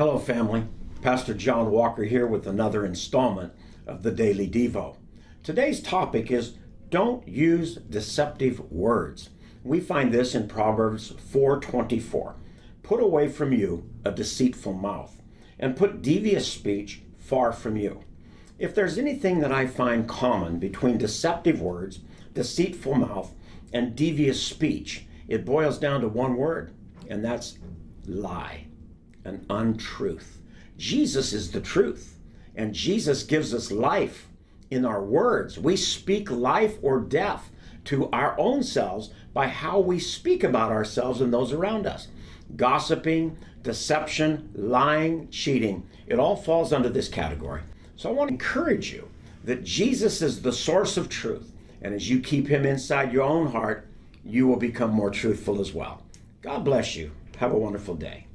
Hello, family. Pastor John Walker here with another installment of the Daily Devo. Today's topic is don't use deceptive words. We find this in Proverbs 4:24. Put away from you a deceitful mouth, and put devious speech far from you. If there's anything that I find common between deceptive words, deceitful mouth, and devious speech, it boils down to one word, and that's lie, an untruth. Jesus is the truth, and Jesus gives us life in our words. We speak life or death to our own selves by how we speak about ourselves and those around us. Gossiping, deception, lying, cheating, it all falls under this category. So I want to encourage you that Jesus is the source of truth. And as you keep him inside your own heart, you will become more truthful as well. God bless you. Have a wonderful day.